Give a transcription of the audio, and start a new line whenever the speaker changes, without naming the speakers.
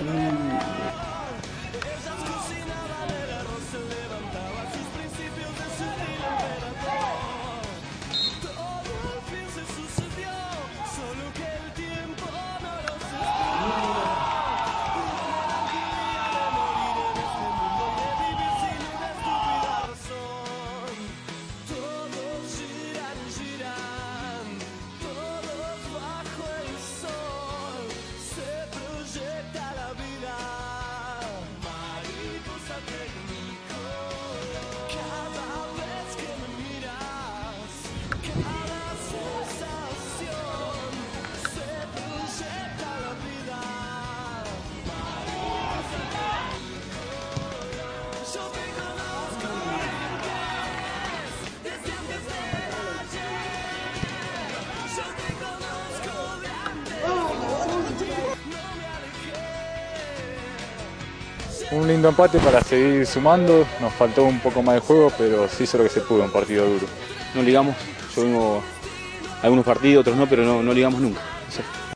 Mm. Un lindo empate para seguir sumando, nos faltó un poco más de juego, pero sí hizo lo que se pudo, un partido duro.
No ligamos, yo vengo algunos partidos, otros no, pero no, no ligamos nunca.